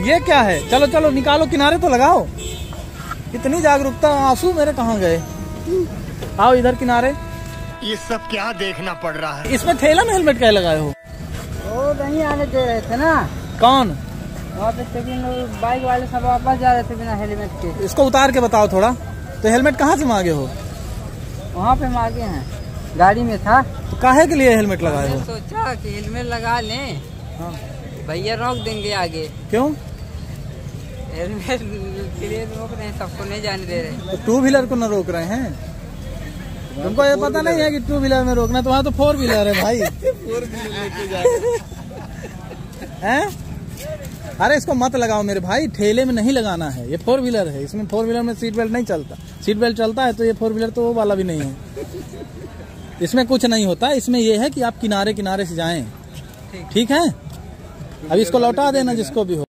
ये क्या है? चलो चलो निकालो किनारे तो लगाओ। इतनी जागरूकता आँसू मेरे कहाँ गए? आओ इधर किनारे। ये सब क्या देखना पड़ रहा है? इसमें ठेला में हेलमेट क्या लगाए हो? वो नहीं आने दे रहे थे ना। कौन? वहाँ पे चेकिंग बाइक वाले सब वापस जा रहे थे बिना हेलमेट के। इसको उतार के बताओ थोड़ा। तो हेलमेट कहाँ से मांगे हो? वहाँ पे मांगे हैं। गाड़ी में था। तो काहे के लिए हेलमेट लगाए हो? सोचा कि हेलमेट लगा लें। हाँ। भैया रोक देंगे आगे। क्यों? हेलमेट के लिए रोक रहे हैं सबको नहीं जाने दे रहे तो टू व्हीलर को न रोक रहे हैं? तुमको ये पता नहीं है कि टू व्हीलर में रोकना तो वहाँ तो फोर व्हीलर है भाई। हैं? अरे इसको मत लगाओ मेरे भाई ठेले में नहीं लगाना है। ये फोर व्हीलर है। इसमें फोर व्हीलर में सीट बेल्ट नहीं चलता। सीट बेल्ट चलता है तो ये फोर व्हीलर तो वो वाला भी नहीं है। इसमें कुछ नहीं होता। इसमें ये है कि आप किनारे किनारे से जाएँ। ठीक है? अब इसको लौटा देना जिसको भी हो।